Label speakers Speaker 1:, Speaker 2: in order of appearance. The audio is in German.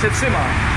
Speaker 1: jetzt Zimmer.